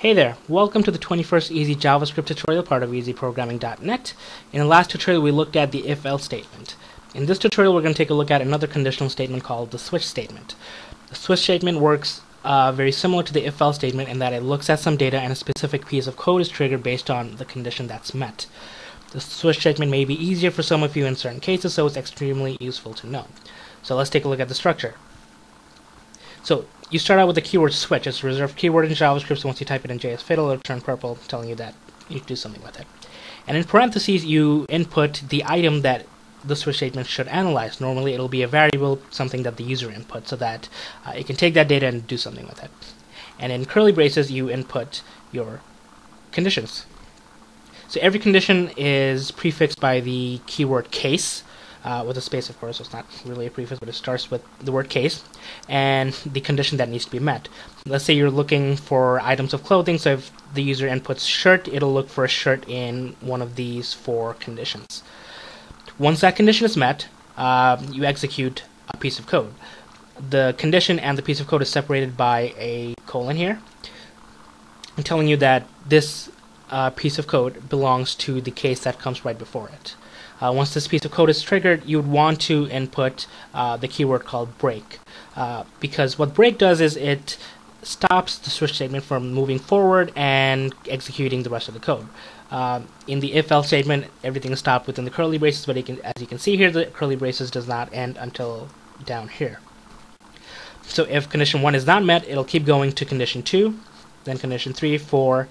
Hey there, welcome to the 21st Easy JavaScript tutorial part of easyprogramming.net. In the last tutorial we looked at the if-else statement. In this tutorial we're going to take a look at another conditional statement called the switch statement. The switch statement works uh, very similar to the if-else statement in that it looks at some data and a specific piece of code is triggered based on the condition that's met. The switch statement may be easier for some of you in certain cases, so it's extremely useful to know. So let's take a look at the structure. So you start out with the keyword switch. It's a reserved keyword in JavaScript, so once you type it in JSFiddle, it'll turn purple, telling you that you do something with it. And in parentheses, you input the item that the switch statement should analyze. Normally, it'll be a variable, something that the user inputs, so that uh, it can take that data and do something with it. And in curly braces, you input your conditions. So every condition is prefixed by the keyword case uh, with a space, of course. So it's not really a prefix, but it starts with the word case and the condition that needs to be met. Let's say you're looking for items of clothing. So if the user inputs shirt, it'll look for a shirt in one of these four conditions. Once that condition is met, uh, you execute a piece of code. The condition and the piece of code is separated by a colon here, telling you that this uh, piece of code belongs to the case that comes right before it. Uh, once this piece of code is triggered, you would want to input uh, the keyword called break. Uh, because what break does is it stops the switch statement from moving forward and executing the rest of the code. Uh, in the if-else statement, everything is stopped within the curly braces, but can, as you can see here, the curly braces does not end until down here. So if condition 1 is not met, it'll keep going to condition 2, then condition 3, 4.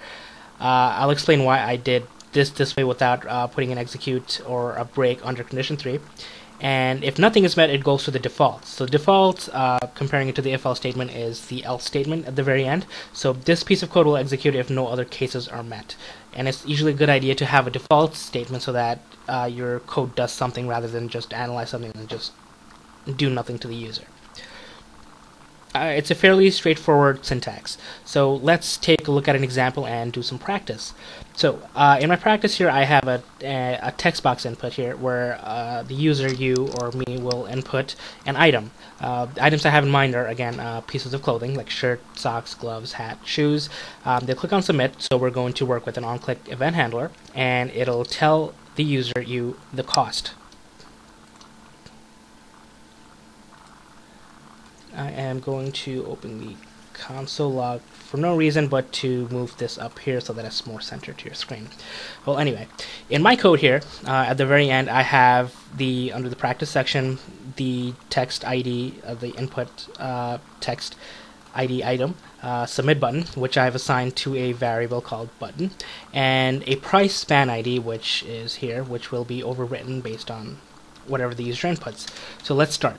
Uh, I'll explain why I did this this way without uh, putting an execute or a break under condition 3. And if nothing is met, it goes to the default. So default, uh, comparing it to the if-else statement, is the else statement at the very end. So this piece of code will execute if no other cases are met. And it's usually a good idea to have a default statement so that uh, your code does something rather than just analyze something and just do nothing to the user uh, it's a fairly straightforward syntax. So let's take a look at an example and do some practice. So uh, in my practice here, I have a, a, text box input here where uh, the user, you or me, will input an item. Uh, items I have in mind are, again, uh, pieces of clothing like shirt, socks, gloves, hat, shoes. Um, they'll click on submit, so we're going to work with an on-click event handler, and it'll tell the user, you, the cost. I am going to open the console log for no reason but to move this up here so that it's more centered to your screen. Well, anyway, in my code here, uh, at the very end, I have the under the practice section the text ID of the input uh, text ID item uh, submit button, which I've assigned to a variable called button, and a price span ID, which is here, which will be overwritten based on whatever the user inputs. So let's start.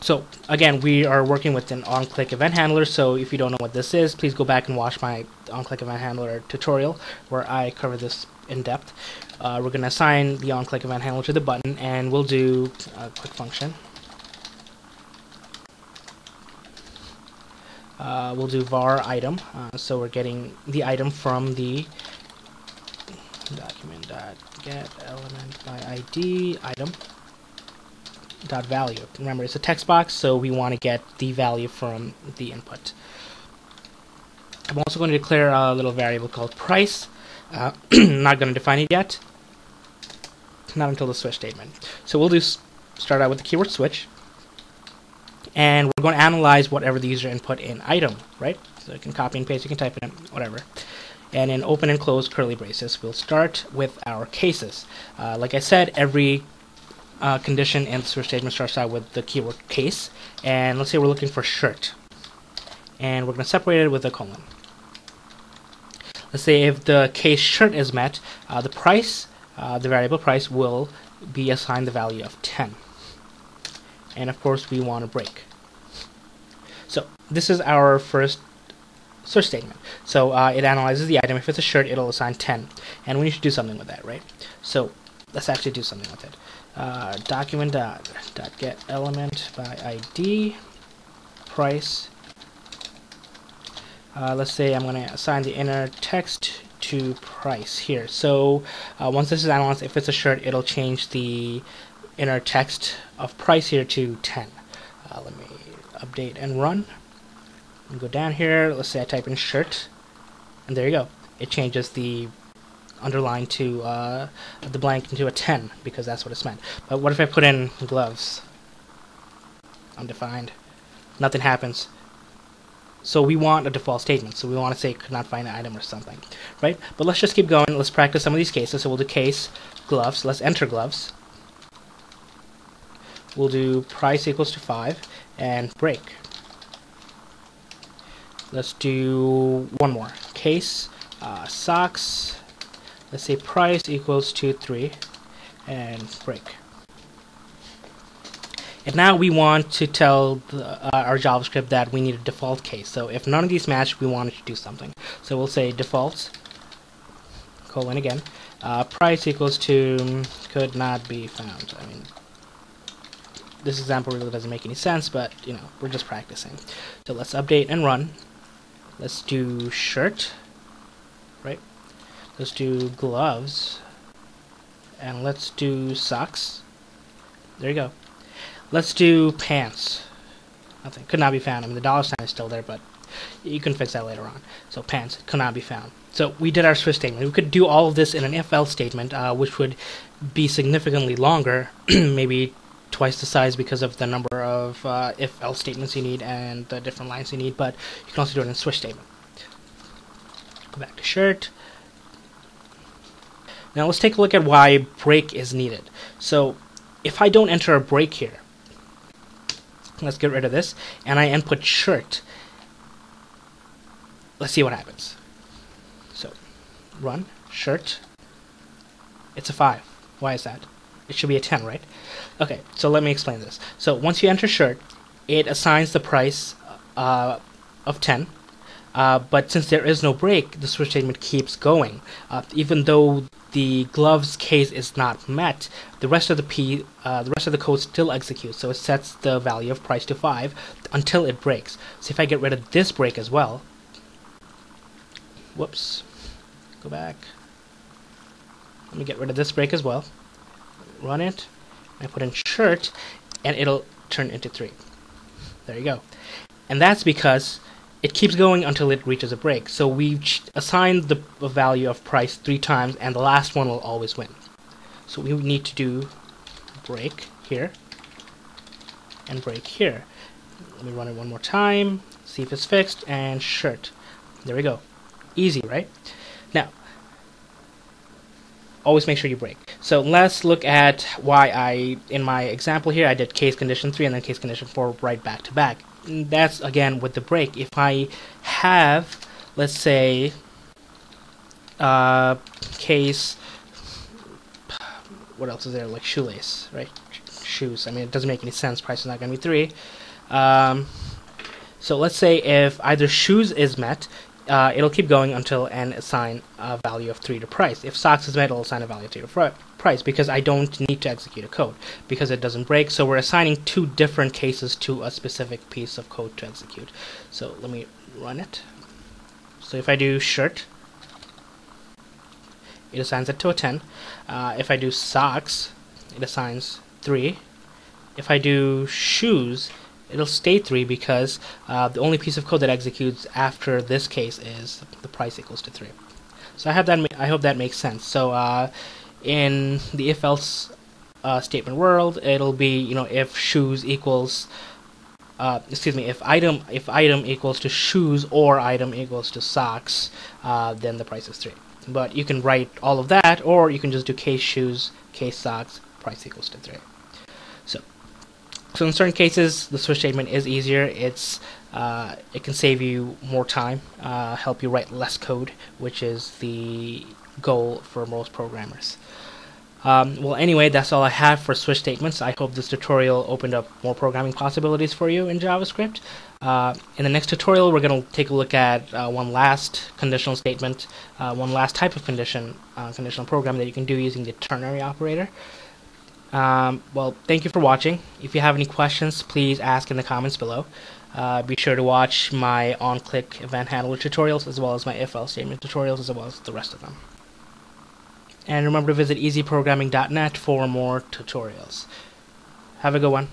So again, we are working with an on-click event handler, so if you don't know what this is, please go back and watch my on-click event handler tutorial where I cover this in depth. Uh, we're going to assign the on-click event handler to the button, and we'll do a quick function. Uh, we'll do var item, uh, so we're getting the item from the document get element by id item dot value. Remember, it's a text box, so we want to get the value from the input. I'm also going to declare a little variable called price. Uh, not going to define it yet. Not until the switch statement. So we'll do start out with the keyword switch, and we're going to analyze whatever the user input in item, right? So you can copy and paste, you can type it in, whatever. And in open and close curly braces, we'll start with our cases. Uh, like I said, every uh, condition and the switch statement starts out with the keyword case. And let's say we're looking for shirt. And we're going to separate it with a colon. Let's say if the case shirt is met, uh, the price, uh, the variable price, will be assigned the value of 10. And of course, we want a break. So this is our first switch statement. So uh, it analyzes the item. If it's a shirt, it'll assign 10. And we need to do something with that, right? So let's actually do something with it. Uh, document dot, dot get element by ID price. Uh, let's say I'm going to assign the inner text to price here. So uh, once this is analyzed if it's a shirt it'll change the inner text of price here to 10 uh, let me update and run. And go down here. Let's say I type in shirt And there you go. It changes the underline to uh, the blank into a 10 because that's what it's meant. But what if I put in gloves? Undefined. Nothing happens. So we want a default statement. So we want to say could not find an item or something, right? But let's just keep going. Let's practice some of these cases. So we'll do case gloves. Let's enter gloves. We'll do price equals to 5 and break. Let's do one more. Case uh, socks. Let's say price equals to 3 and break. And now we want to tell the, uh, our JavaScript that we need a default case. So if none of these match, we want it to do something. So we'll say default colon again. Uh, price equals to could not be found. I mean, this example really doesn't make any sense, but you know, we're just practicing. So let's update and run. Let's do shirt, right? Let's do gloves, and let's do socks. There you go. Let's do pants. Nothing. Could not be found. I mean, the dollar sign is still there, but you can fix that later on. So pants could not be found. So we did our switch statement. We could do all of this in an if else statement, uh, which would be significantly longer, maybe twice the size because of the number of uh, if else statements you need and the different lines you need. But you can also do it in a switch statement. Go back to shirt. Now let's take a look at why break is needed. So if I don't enter a break here, Let's get rid of this. And I input shirt. Let's see what happens. So, run, shirt. It's a 5. Why is that? It should be a 10, right? Okay, so let me explain this. So, once you enter shirt, it assigns the price uh, of 10. Uh, but since there is no break, the switch statement keeps going. Uh, even though the gloves case is not met, the rest of the p uh, the rest of the code still executes. So it sets the value of price to five until it breaks. So if I get rid of this break as well, whoops, go back. Let me get rid of this break as well. Run it. I put in shirt, and it'll turn into three. There you go. And that's because it keeps going until it reaches a break. So we've assigned the value of price three times, and the last one will always win. So we need to do break here and break here. Let me run it one more time, see if it's fixed, and shirt. There we go. Easy, right? Now, always make sure you break. So let's look at why I, in my example here, I did case condition 3 and then case condition 4 right back to back that's again with the break. If I have, let's say, uh, case, what else is there? Like shoelace, right? Shoes. I mean, it doesn't make any sense. Price is not going to be three. Um, so let's say if either shoes is met, uh, it'll keep going until n assign a value of 3 to price. If socks is met, it'll assign a value of 3 to price because I don't need to execute a code because it doesn't break. So we're assigning two different cases to a specific piece of code to execute. So let me run it. So if I do shirt, it assigns it to a 10. Uh, if I do socks, it assigns 3. If I do shoes, it'll stay 3 because uh, the only piece of code that executes after this case is the price equals to 3. So I have that. I hope that makes sense. So uh, in the if-else uh, statement world, it'll be you know if shoes equals uh, excuse me if item if item equals to shoes or item equals to socks, uh, then the price is three. But you can write all of that, or you can just do case shoes, case socks, price equals to three. So so in certain cases, the switch statement is easier. It's uh, it can save you more time, uh, help you write less code, which is the goal for most programmers. Um, well, anyway, that's all I have for switch statements. I hope this tutorial opened up more programming possibilities for you in JavaScript. Uh, in the next tutorial, we're going to take a look at uh, one last conditional statement, uh, one last type of condition, uh, conditional program that you can do using the ternary operator. Um, well, thank you for watching. If you have any questions, please ask in the comments below. Uh, be sure to watch my on-click event handler tutorials as well as my if-else statement tutorials as well as the rest of them. And remember to visit easyprogramming.net for more tutorials. Have a good one.